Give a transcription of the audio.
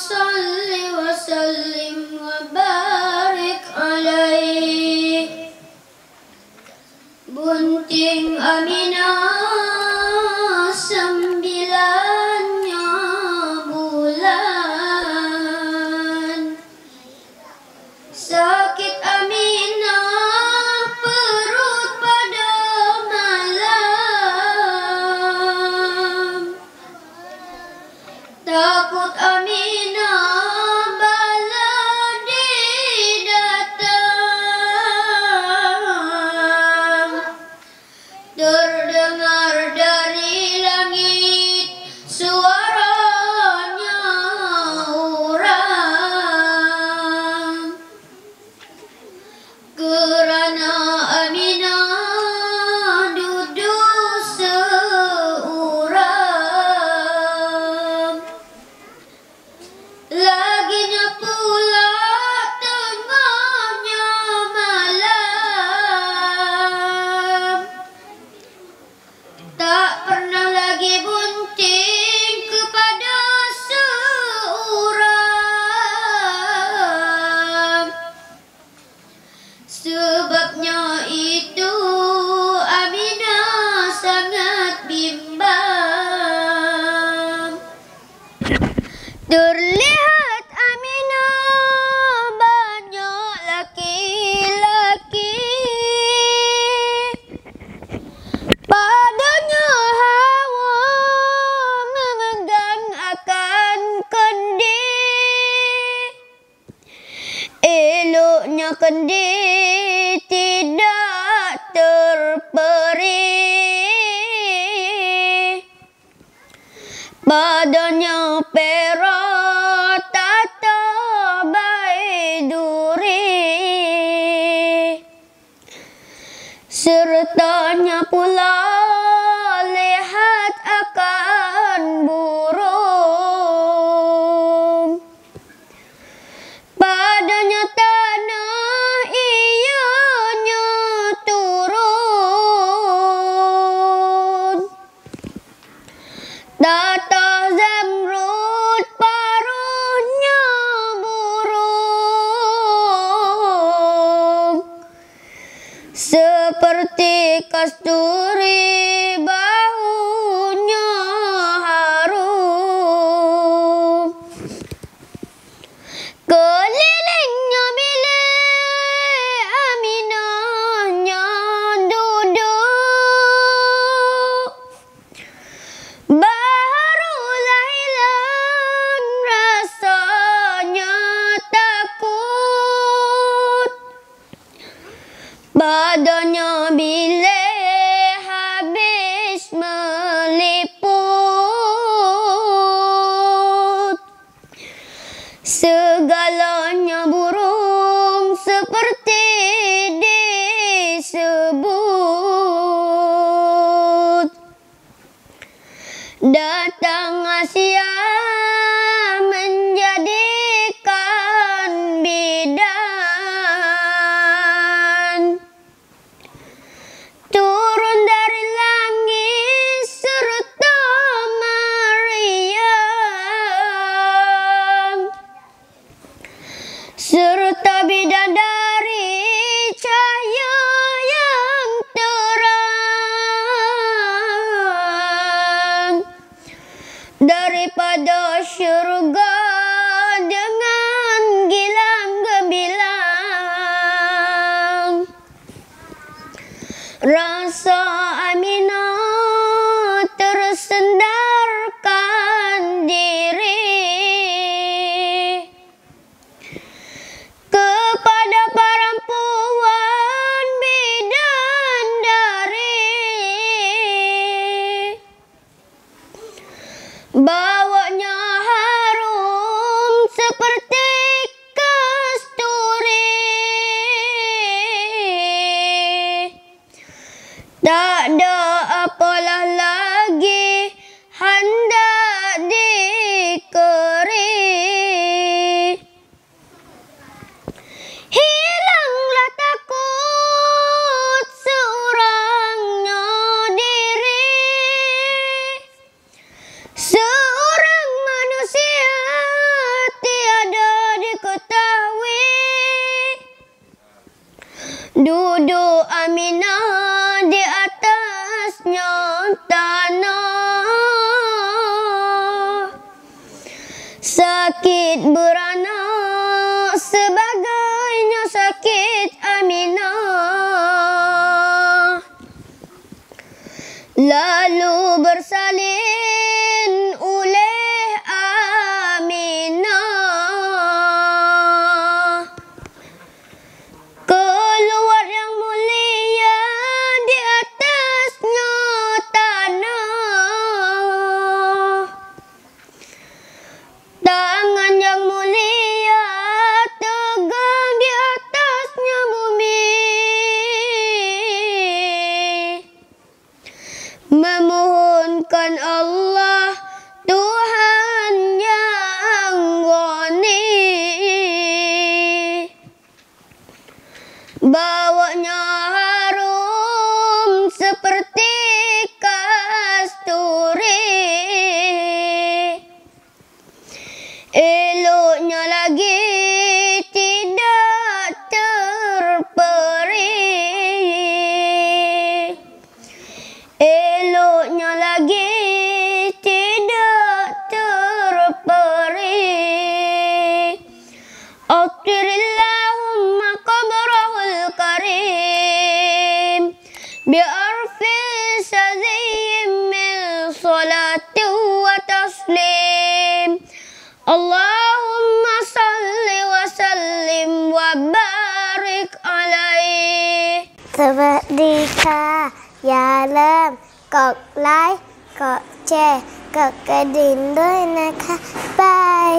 وصل وسلم kendi tidak terperi. Padanya perak. was to datang Asia. 人生。Sakit beranak sebagainya sakit Aminah Lalu bersalin Agungkan Allah. Akhirillahumma qabrahul karim Bi'arfin saziyyin min salati wa taslim Allahumma salli wa sallim wa barik alaih สวัสดีค่ะ อย่าลืมกดไลค์ กดแชร์ กดกระดิ่งด้วยนะคะ บาย